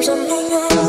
找什么？